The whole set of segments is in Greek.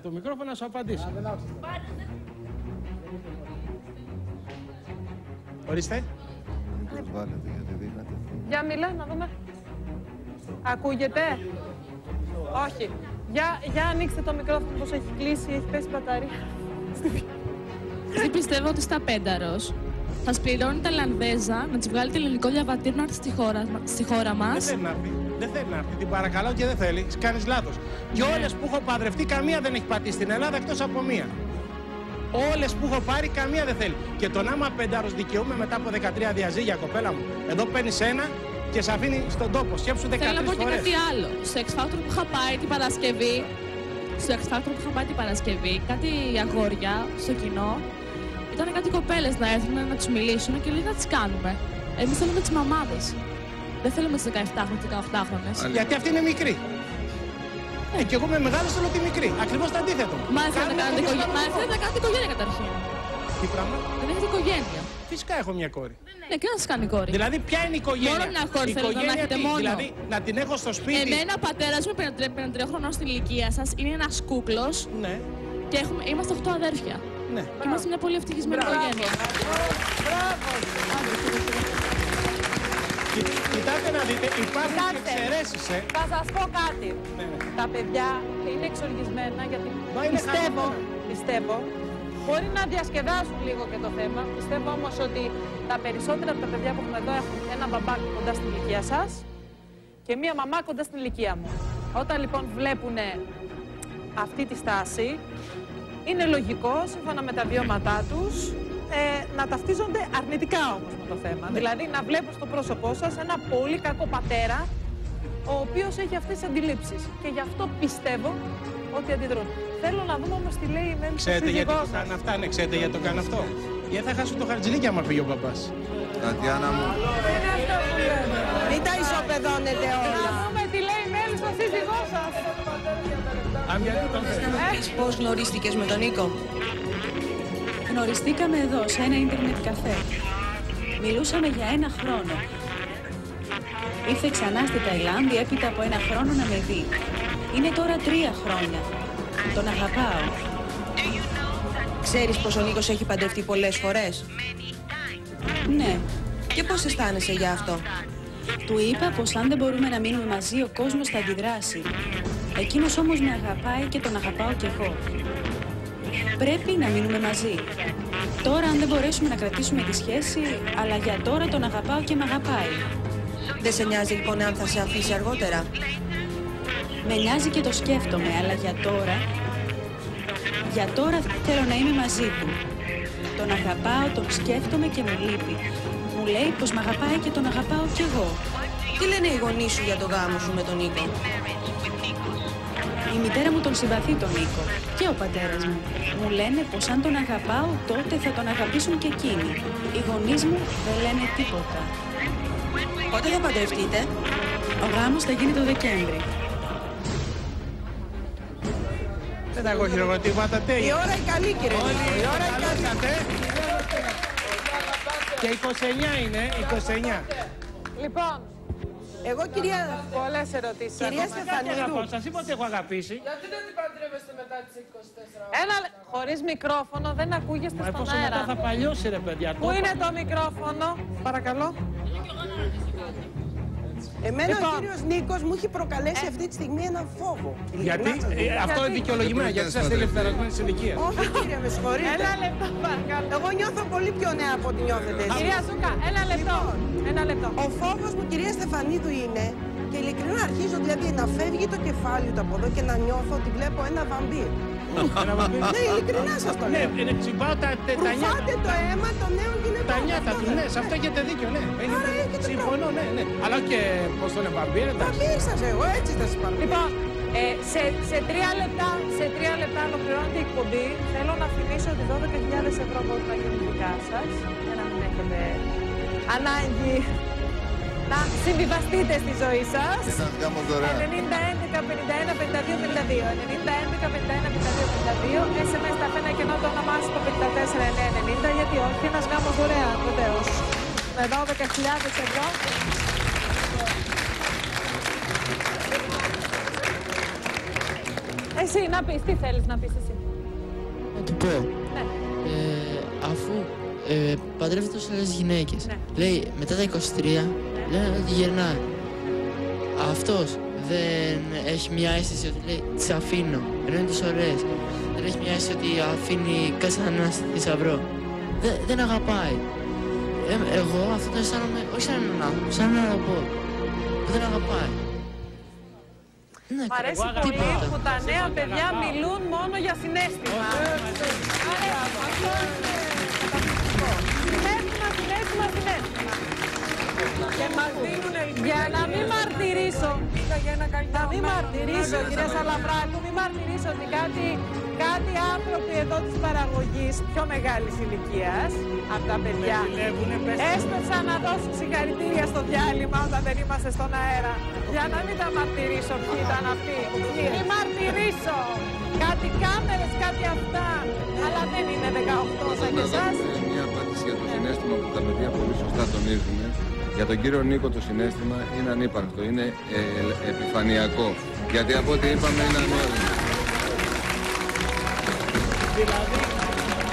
το μικρόφωνο να σου απαντήσω. Ορίστε. Για μιλά να δούμε. Ακούγεται; Όχι. Για, για ανοίξτε το μικρόφωνο πως έχει κλείσει, έχει πέσει μπαταρία. Δεν πιστεύω ότι στα πένταρος θα σπληρώνει τα Λανδέζα να τη βγάλει το ελληνικό διαβατήριο να έρθει στη χώρα, στη χώρα Δεν μας. θέλει να έρθει. Δεν θέλει να έρθει. Την παρακαλώ και δεν θέλει. Κάνεις λάθος. Και όλες που έχω παντρευτεί, καμία δεν έχει πατήσει στην Ελλάδα εκτός από μία. Όλες που έχω πάρει, καμία δεν θέλει. Και τον άμα πεντάρος δικαιούμαι μετά από 13 διαζύγια, κοπέλα μου. Εδώ παίρνεις ένα και σε αφήνει στον τόπο. Σκέψου 13 Θέλω να πω και φορές. κάτι άλλο. Στο X Factor που είχα πάει την Παρασκευή, στο X Factor που είχα πάει την Παρασκευή, κάτι αγόρια στο κοινό, ήταν κάτι κοπέλες να έρθουν να τους μιλήσουν και λέει να τις κάνουμε. Εμείς θέλουμε τις μαμάδες. Δεν θέλουμε τι 17χρονε, 18χρονε. Γιατί αυτή είναι μικρή. Ε, και εγώ με μεγάλο θέλω τη μικρή. Ακριβώς το αντίθετο. Μα δεν θέλετε να Κάνουμε κάνετε όπως οικογένεια. Μα κάνουμε θέλετε να κάνετε οικογένεια καταρχήν. Τι πράγμα; Δεν έχετε οικογένεια. Φυσικά έχω μια κόρη. Ναι, και να σας κάνει κόρη. Δηλαδή, ποια είναι η οικογένεια; Μόνο μια κόρη Η θέλετε να οικογένεια έχετε τι, μόνο. Δηλαδή, να την έχω στο σπίτι; Εμένα ο πατέρας μου 53 χρονών στην ηλικία σας είναι ένας κούκλος Ναι, και έχουμε, είμαστε 8 αδέρφια. ναι. Και είμαστε μια πολύ ευτυχισμένη οικογένεια. Να δείτε, υπάρχουν και Κοιτάξτε. εξαιρέσεις, ε. Θα σας πω κάτι. Ναι, ναι. Τα παιδιά είναι εξοργισμένα γιατί Μα είναι πιστεύω, χαρούμενα. πιστεύω, μπορεί να διασκεδάσουν λίγο και το θέμα. Πιστεύω όμως ότι τα περισσότερα από τα παιδιά που έχουμε εδώ έχουν ένα μπαμπά κοντά στην ηλικία σας και μία μαμά κοντά στην ηλικία μου. Όταν λοιπόν βλέπουν αυτή τη στάση, είναι λογικό, σύμφωνα με τα βιώματά τους, ε, να ταυτίζονται αρνητικά όμως με το θέμα. Δηλαδή να βλέπουν στο πρόσωπό σας ένα πολύ κακό πατέρα, ο οποίος έχει αυτές τις αντιλήψεις. Και γι' αυτό πιστεύω ότι αντιδρούν. Θέλω να δούμε όμως τι λέει η Μέλη στο Ξέρετε γιατί σύζυγό το σας. κάνουν αυτά, ναι, ξέρετε γιατί το κάνουν αυτό. Γιατί θα χάσουν το χαρτζηλίκι άμα φύγει ο παπάς. Τατιάνα μου, Είναι αυτό που λέμε. Μην τα ισοπεδώνετε Να όλα. δούμε τι λέει η Μέλη στο σύζυγό σας. Αν γιατί το θέλει. Πώς γνωρίστηκες με τον Νίκο; Γνωριστήκαμε εδώ, σε ένα ίντερνετ καφέ. Μιλούσαμε για ένα χρόνο. Ήρθε ξανά στη Ταϊλάνδη έπειτα από ένα χρόνο να με δει. Είναι τώρα τρία χρόνια. Τον αγαπάω. Ξέρεις πως ο Νίκος έχει παντρευτεί πολλές φορές; Ναι. Και πώς αισθάνεσαι για αυτό; Του είπα πως αν δεν μπορούμε να μείνουμε μαζί, ο κόσμος θα αντιδράσει. Εκείνος όμως με αγαπάει και τον αγαπάω κι εγώ. Πρέπει να μείνουμε μαζί. Τώρα αν δεν μπορέσουμε να κρατήσουμε τη σχέση, αλλά για τώρα τον αγαπάω και με αγαπάει. Δεν σε νοιάζει λοιπόν αν θα σε αφήσει αργότερα; Με νοιάζει και το σκέφτομαι, αλλά για τώρα... Για τώρα θέλω να είμαι μαζί του. Τον αγαπάω, τον σκέφτομαι και μου λείπει. Μου λέει πως με αγαπάει και τον αγαπάω κι εγώ. Τι λένε οι γονείς σου για το γάμο σου με τον Νίκο; Η μητέρα μου τον συμπαθεί τον Νίκο και ο πατέρας μου. Μου λένε πως αν τον αγαπάω, τότε θα τον αγαπήσουν και εκείνοι. Οι γονείς μου δεν λένε τίποτα. Πότε θα παντρευτείτε; Ο γάμος θα γίνει το Δεκέμβρη. Δεν τα έχω χειροκροτήματα, Η τέλεια. ώρα η καλή κύριε Όλοι Νίκο. Η ώρα η καλή. καλέσατε. Και 29 είναι, 29. Λοιπόν, Εγώ κυρία... πολλές ερωτήσεις. Κυρία ακόμα. Στεφανίδου. Σας είπα ότι έχω αγαπήσει. Ένα, λε- χωρίς μικρόφωνο δεν ακούγεστε Μα στον εφόσον μετά θα αέρα. παλιώσει ρε παιδιά. Πού το είναι το μικρόφωνο, παρακαλώ. Εμένα Λοιπόν. ο κύριος Νίκος μου έχει προκαλέσει αυτή τη στιγμή έναν φόβο. Γιατί Ειλικρινά σας ε, λέω. αυτό είναι δικαιολογημένο, γιατί είσαστε ελευθερωμένοι ηλικία. Όχι κύριε, με συγχωρείτε. Ένα λεπτό, παρακαλώ. Εγώ νιώθω πολύ πιο νέα από ό,τι νιώθετε εσείς. Κυρία Ζούκα, ένα λεπτό. Ένα λεπτό. Ο φόβος μου, κυρία Στεφανίδου, είναι και ειλικρινά αρχίζω δηλαδή να φεύγει το κεφάλι του από εδώ και να νιώθω ότι βλέπω ένα βαμπύρ. Ένα βαμπύρ. ναι, ειλικρινά σας το Ναι, λέω. είναι τσιμπάω τα, τα, τα νιάτα. Ρουφάτε το αίμα των νέων γυναικών. Τα νιάτα Αυτό τους, δεν ναι, είναι. σε αυτό έχετε δίκιο, ναι. Είναι- Άρα έχετε Συμφωνώ, ναι, ναι. Αλλά και πώς το είναι βαμπύρ, εντάξει. Βαμπύρ σας εγώ, έτσι θα σας παρακολουθήσω. Λοιπόν, ε, σε, σε, τρία λεπτά, σε τρία λεπτά ολοκληρώνεται η εκπομπή. Θέλω να θυμίσω ότι 12.000 ευρώ μπορούν να γίνουν δικά σας για να μην έχετε ανάγκη να συμβιβαστείτε στη ζωή σας. Ένας γάμος δωρεάν. 90, 11, 51, 52, 52. 90, 11, 51, 52, 52. SMS τα φένα και ενώ το όνομά σας το 54, 9, 90. Γιατί όχι, ένας γάμος δωρεάν, βεβαίως. Με 12.000 ευρώ. Εσύ να πεις, τι θέλεις να πεις εσύ; Να του πω. Ναι. Ε, αφού ε, παντρεύεται τόσες άλλες γυναίκες, Ναι. λέει μετά τα 23, λένε ότι γερνάει. Αυτός δεν έχει μια αίσθηση ότι λέει τις αφήνω, ενώ είναι τόσο ωραίες. Δεν έχει μια αίσθηση ότι αφήνει κάτι σαν ένα θησαυρό. Δεν, δεν αγαπάει. Ε, εγώ αυτό το αισθάνομαι όχι σαν έναν άνθρωπο, σαν έναν ρομπότ που δεν αγαπάει. Ναι, Μ' αρέσει εγώ πολύ τίποτα. που τα νέα παιδιά μιλούν μόνο για συνέστημα. Συνέστημα, Για να μην μαρτυρήσω, να μην μαρτυρήσω, κυρία Σαλαβράκου, μην μαρτυρήσω ότι κάτι, κάτι άνθρωποι εδώ της παραγωγής πιο μεγάλης ηλικίας από τα παιδιά Δουλεύουνε, πες το. έσπευσαν να δώσουν συγχαρητήρια στο διάλειμμα όταν δεν είμαστε στον αέρα. Για να μην τα μαρτυρήσω ποιοι ήταν αυτοί. Μην μαρτυρήσω. Κάτι κάμερες, κάτι αυτά. Αλλά δεν είναι 18 σαν και Να εσάς. Δώσουμε μια απάντηση για το συνέστημα που τα παιδιά πολύ σωστά τονίζουν. Για τον κύριο Νίκο το συνέστημα είναι ανύπαρκτο, είναι ε, επιφανειακό. Γιατί από ό,τι είπαμε είναι ανώδυνο. Δηλαδή,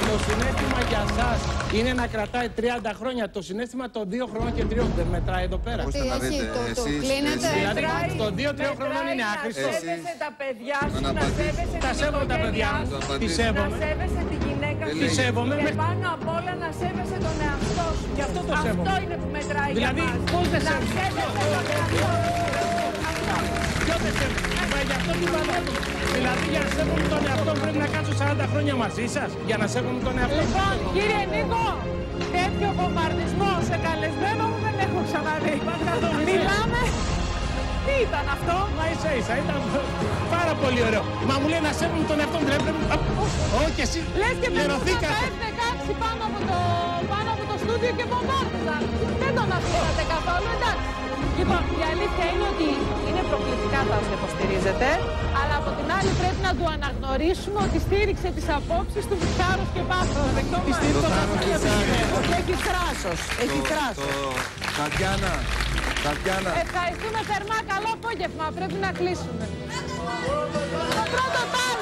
το συνέστημα για σας είναι να κρατάει 30 χρόνια. Το συνέστημα των 2 χρόνων και 3 δεν μετράει εδώ πέρα. Ακούστε να δείτε, εσείς, εσείς, Δηλαδή, των 2-3 χρονών είναι Να άχρηστο. Εσείς- σέβεσαι τα παιδιά σου, Αν να απαντήσεις. σέβεσαι Τα την σέβομαι τα παιδιά οικογένειά μου. Το σου, Τη απαντήσεις. να σέβομαι. σέβεσαι τη γυναίκα Δεν σου. Τη λέγεται. σέβομαι. Και με- πάνω απ' όλα το σέβομαι. Αυτό είναι που μετράει Δηλαδή, για μας. πώς δεν να σέβομαι. σέβεσαι τον εαυτό σου. Ποιο δεν σέβομαι. Μα γι' αυτό είπα εγώ. Δηλαδή, για να σέβομαι τον εαυτό μου πρέπει να κάτσω 40 χρόνια μαζί σας. Για να σέβομαι τον εαυτό μου. Λοιπόν, κύριε Νίκο, τέτοιο βομβαρδισμό σε καλεσμένο μου δεν έχω ξαναδεί. Μιλάμε. Τι ήταν αυτό; Μα ίσα ίσα ήταν πάρα πολύ ωραίο. Μα μου λέει να σέβομαι τον εαυτό μου. Δηλαδή, πρέπει... Α, Όχι, εσύ Λες και περνούσαν τα λερωθήκατε. F-16 πάνω από το, πάνω από το στούντιο και βομβάρδιζαν. Δεν τον αφήσατε καθόλου, εντάξει. Λοιπόν, η αλήθεια είναι ότι είναι προκλητικά τα όσα υποστηρίζετε, αλλά από την άλλη πρέπει να του αναγνωρίσουμε ότι στήριξε τις απόψεις του Θάρρος και Πάθος. Τη στήριξε το Θάρρος και Πάθος. Όχι, έχει θράσος. Έχει Το- θράσος. το- Τατιάνα, Τατιάνα, Ευχαριστούμε θερμά. Καλό απόγευμα. Πρέπει να κλείσουμε. Το πρώτο τάλ